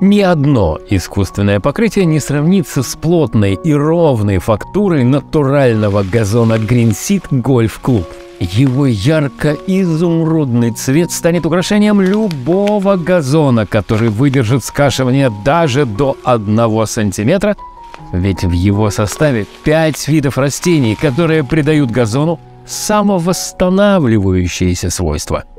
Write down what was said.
Ни одно искусственное покрытие не сравнится с плотной и ровной фактурой натурального газона Green Seed Golf Club. Его ярко-изумрудный цвет станет украшением любого газона, который выдержит скашивание даже до 1 сантиметра, ведь в его составе 5 видов растений, которые придают газону самовосстанавливающиеся свойства –